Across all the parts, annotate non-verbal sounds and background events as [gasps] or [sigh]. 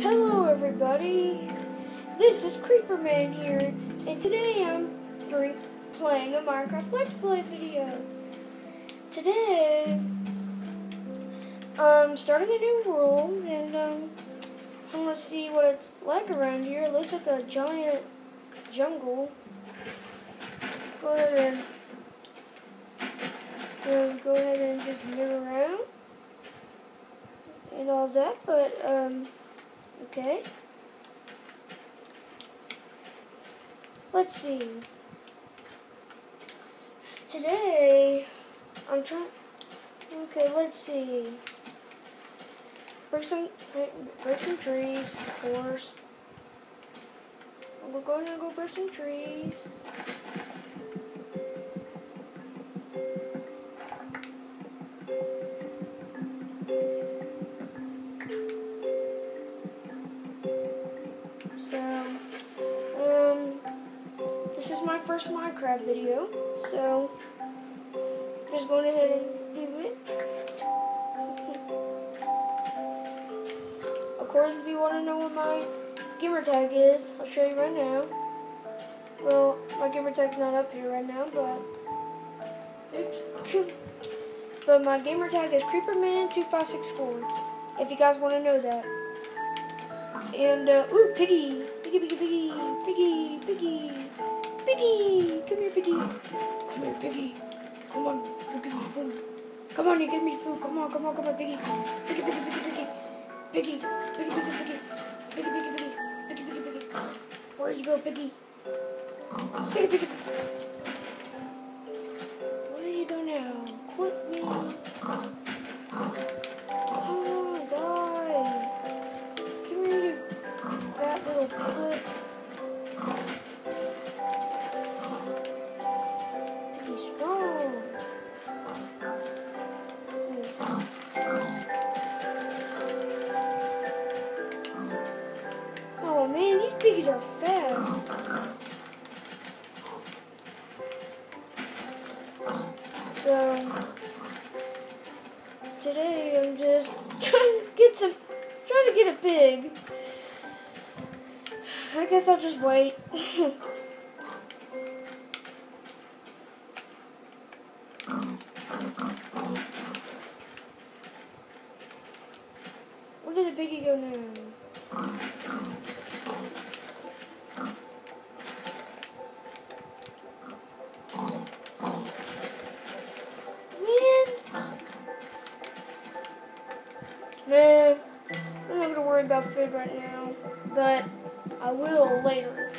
Hello everybody, this is Creeperman here, and today I'm playing a Minecraft Let's Play video. Today, I'm starting a new world, and um, I want to see what it's like around here. It looks like a giant jungle. Go ahead and go ahead and just move around and all that, but um, okay. Let's see. Today, I'm trying. Okay, let's see. Break some, break some trees, of course. We're going to go break some trees. First Minecraft video, so just going ahead and do it. of course, if you want to know what my gamer tag is, I'll show you right now. Well, my gamer tag's not up here right now, but oops. [laughs] but my gamer tag is Creeperman2564. If you guys want to know that. And, uh, ooh, Piggy. Piggy, Piggy, Piggy. Piggy, Piggy. Piggy. Come here, Piggy. Come here, Piggy. Come on, you give me food. Come on, you give me food. Come on, come on, come on, Piggy. Piggy, Piggy, Piggy, Piggy. Piggy, Piggy, Piggy, Piggy. Piggy, Piggy, Piggy. Piggy, Piggy, Piggy. Where'd you go, Piggy? Piggy, Piggy. Piggies are fast. So today I'm just [laughs] trying to get some trying to get a pig. I guess I'll just wait. [laughs] Where did the piggy go now? But I will later.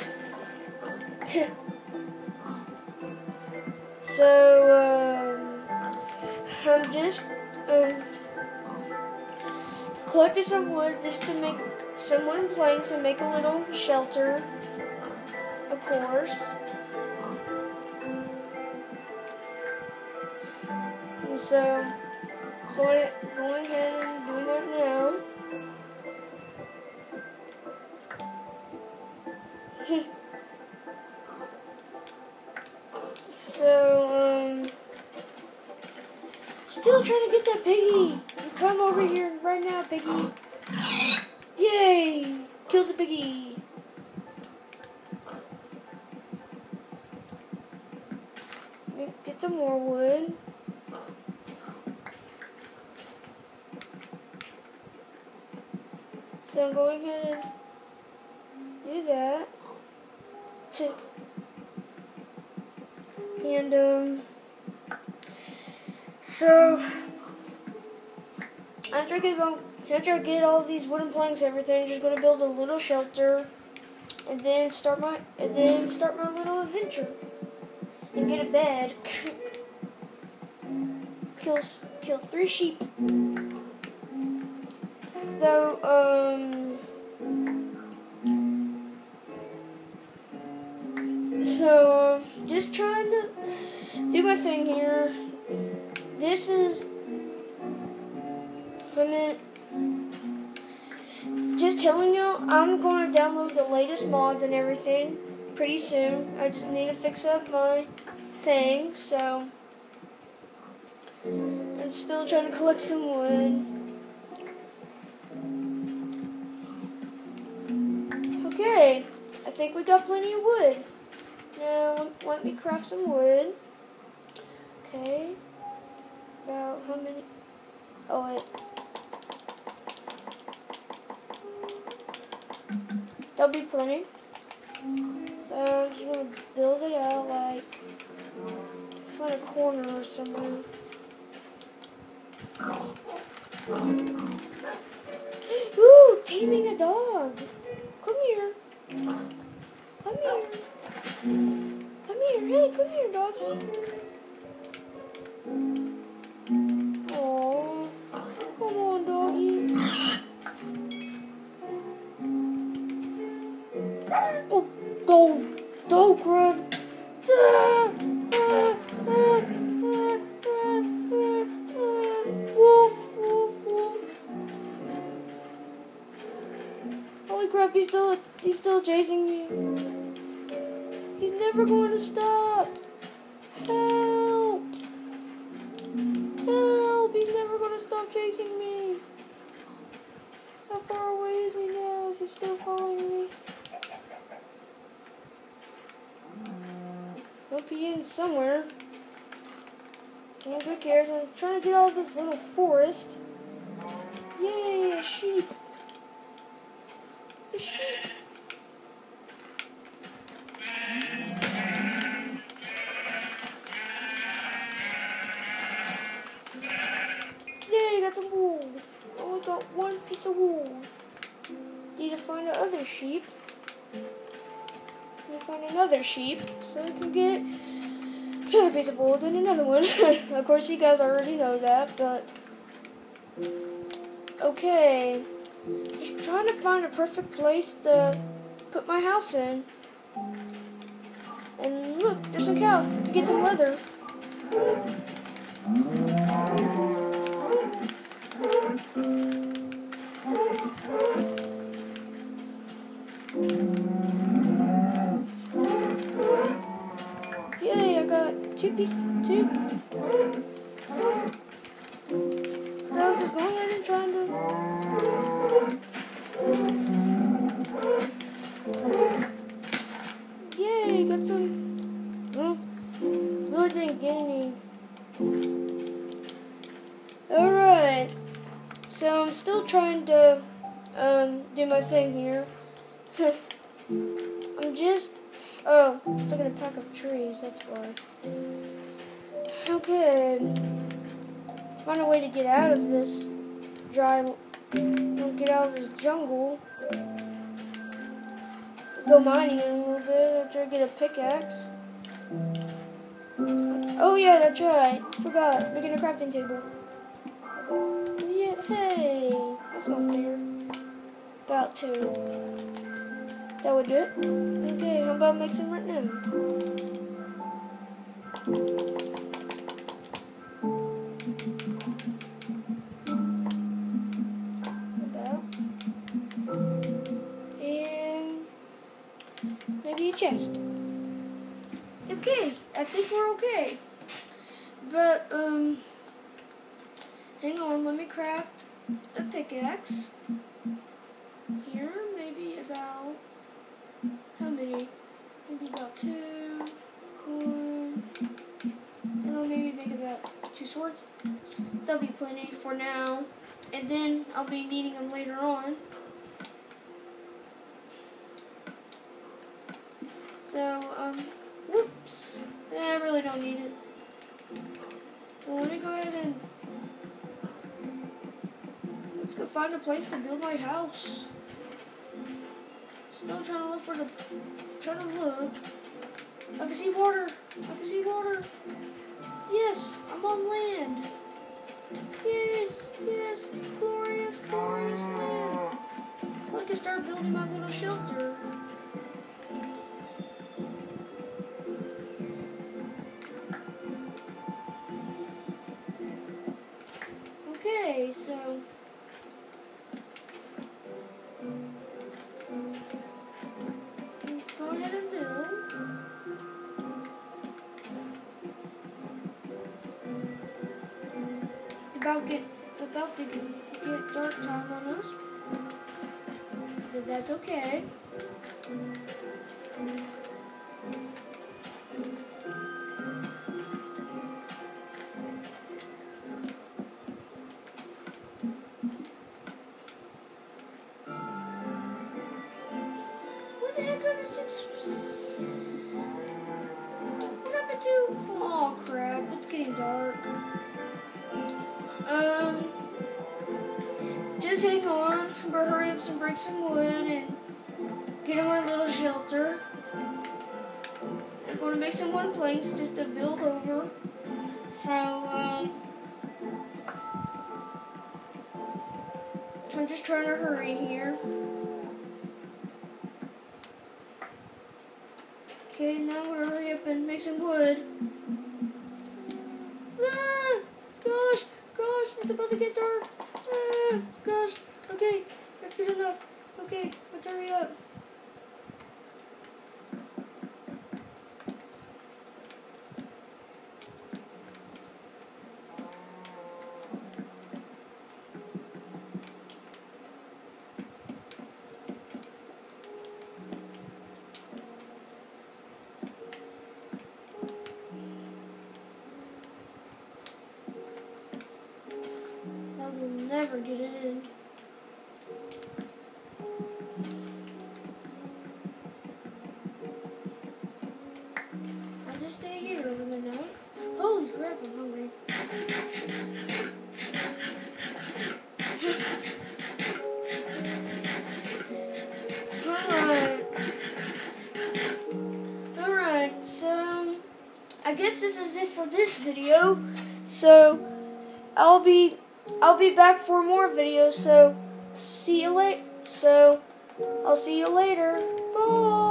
so, um, I'm just um, collecting some wood just to make some wooden planks and make a little shelter, of course. And so, going, going ahead and doing that now. So, um, still trying to get that piggy. Come over here right now, piggy. Yay! Kill the piggy. Get some more wood. So I'm going to do that to and um so after I get after I get all these wooden planks and everything I'm just gonna build a little shelter and then start my and then start my little adventure and get a bed. [laughs] Kill kill three sheep. So um So, just trying to do my thing here. This is, I mean, just telling you, I'm going to download the latest mods and everything pretty soon. I just need to fix up my thing, so I'm still trying to collect some wood. Okay, I think we got plenty of wood. Now, let me craft some wood. Okay. About how many? Oh, wait. That'll be plenty. So I'm just gonna build it out like find a corner or somewhere. [gasps] Ooh, taming a dog. Come here. Come here. Come here. Hey, come here, doggy. Oh, come on, doggy. Oh, go, go, Greg. Ah, ah, ah. Holy crap, he's still, he's still chasing me. Never going to stop. Help. Help, he's never going to stop chasing me. How far away is he now? Is he still following me? Hope he is somewhere. Who cares? I'm trying to get out of this little forest. Yay, a sheep. A sheep. Got one piece of wool. Need to find the other sheep. Need to find another sheep so I can get another piece of wool and another one. [laughs] of course, you guys already know that, but okay. Just trying to find a perfect place to put my house in. And look, there's a cow. To get some leather. Pieces, two. So I'll just go ahead and try and do. Yay, got some. Well, really didn't get any. Alright. So I'm still trying to um, do my thing here. [laughs] I'm just. Oh, still gonna pack up trees, that's why. Okay. Find a way to get out of this dry. Get out of this jungle. Go mining in a little bit. after to get a pickaxe. Oh yeah, that's right. Forgot. Making a crafting table. Yeah, hey. That's not fair. About two. That would do it. Okay, how about make some right now? About. And maybe a chest. Okay, I think we're okay. But, um, hang on, let me craft a pickaxe. Here, maybe about, how many? Maybe about two, one, and then maybe make about two swords. That'll be plenty for now. And then I'll be needing them later on. So, um, whoops. I really don't need it. So let me go ahead and let's go find a place to build my house. Still trying to look for the trying to look. I can see water. I can see water. Yes, I'm on land. Yes, yes, glorious, About get it's about to get, dark time on us. But that's okay. Where the heck are the six? What happened to? Oh crap! It's getting dark. Hang on. But hurry up and break some wood and get in my little shelter. I'm going to make some wooden planks just to build over. So, um, I'm just trying to hurry here. Okay, now I'm gonna hurry up and make some wood. Ah, gosh, gosh, it's about to get dark. Gosh, okay, that's good enough. Okay, let's hurry up. Never get in. I'll just stay here over the night. Holy crap, I'm hungry. Alright. Alright, so I guess this is it for this video. So I'll be I'll be back for more videos. So see you later. So I'll see you later. Bye.